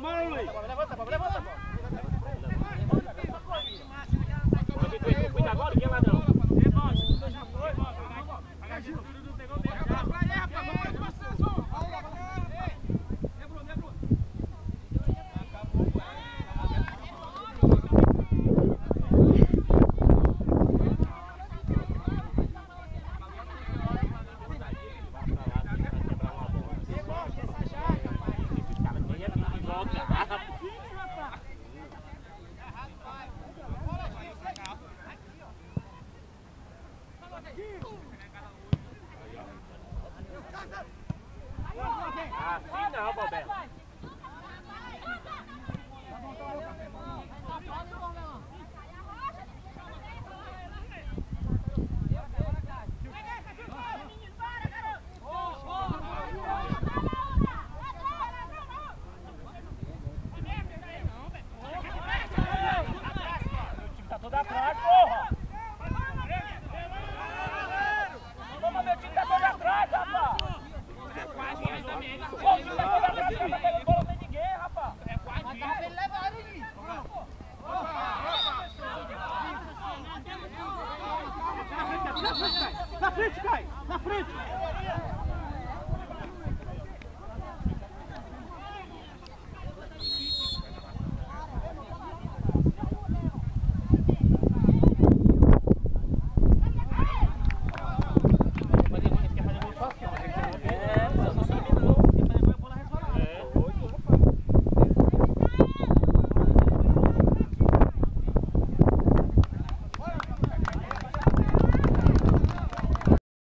Marley, Marley. Levanta, levanta, levanta. Again.